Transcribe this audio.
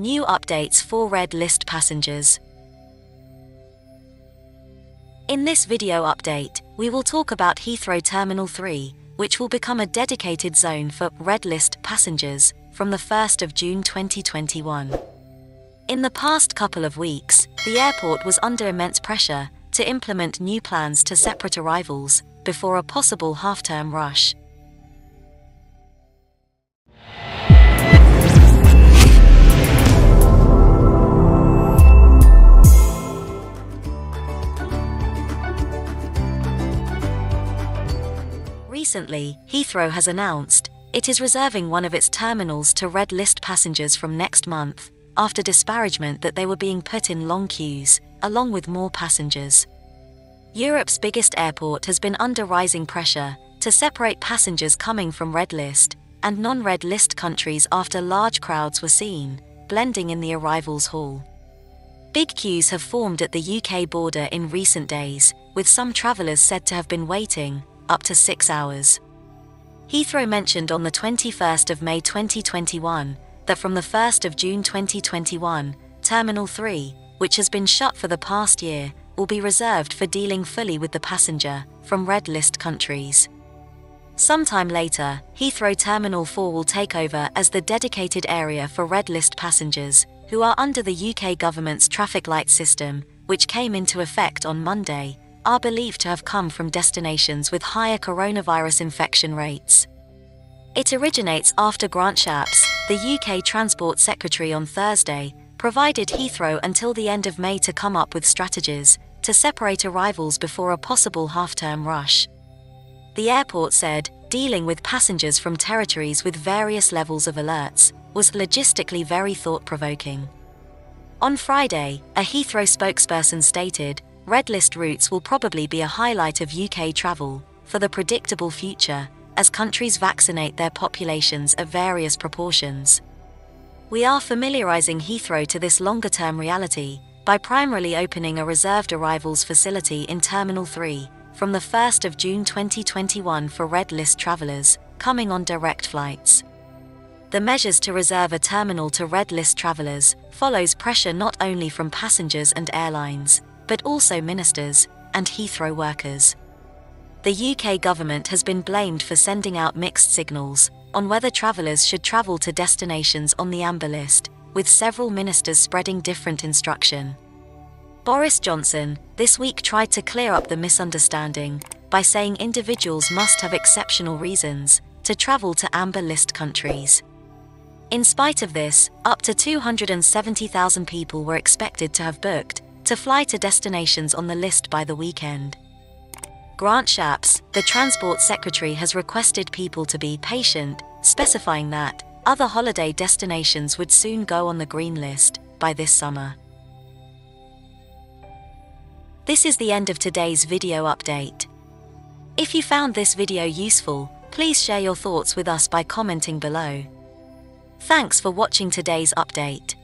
New updates for red list passengers. In this video update, we will talk about Heathrow Terminal 3, which will become a dedicated zone for red list passengers from the 1st of June 2021. In the past couple of weeks, the airport was under immense pressure to implement new plans to separate arrivals before a possible half-term rush. Recently, Heathrow has announced it is reserving one of its terminals to red list passengers from next month, after disparagement that they were being put in long queues, along with more passengers. Europe's biggest airport has been under rising pressure to separate passengers coming from red list and non red list countries after large crowds were seen, blending in the arrivals hall. Big queues have formed at the UK border in recent days, with some travellers said to have been waiting up to six hours. Heathrow mentioned on the 21st of May 2021 that from the 1st of June 2021, Terminal 3, which has been shut for the past year, will be reserved for dealing fully with the passenger from red list countries. Sometime later, Heathrow Terminal 4 will take over as the dedicated area for red list passengers who are under the UK government's traffic light system, which came into effect on Monday, are believed to have come from destinations with higher coronavirus infection rates. It originates after Grant Shapps, the UK Transport Secretary on Thursday, provided Heathrow until the end of May to come up with strategies to separate arrivals before a possible half-term rush. The airport said, dealing with passengers from territories with various levels of alerts was logistically very thought-provoking. On Friday, a Heathrow spokesperson stated, red list routes will probably be a highlight of UK travel for the predictable future as countries vaccinate their populations of various proportions. We are familiarizing Heathrow to this longer term reality by primarily opening a reserved arrivals facility in Terminal 3 from the 1st of June 2021 for red list travelers coming on direct flights. The measures to reserve a terminal to red list travelers follows pressure not only from passengers and airlines, but also ministers and Heathrow workers. The UK government has been blamed for sending out mixed signals on whether travellers should travel to destinations on the amber list, with several ministers spreading different instruction. Boris Johnson this week tried to clear up the misunderstanding by saying individuals must have exceptional reasons to travel to amber list countries. In spite of this, up to 270,000 people were expected to have booked to fly to destinations on the list by the weekend. Grant Shapps, the Transport Secretary, has requested people to be patient, specifying that other holiday destinations would soon go on the green list by this summer. This is the end of today's video update. If you found this video useful, please share your thoughts with us by commenting below. Thanks for watching today's update.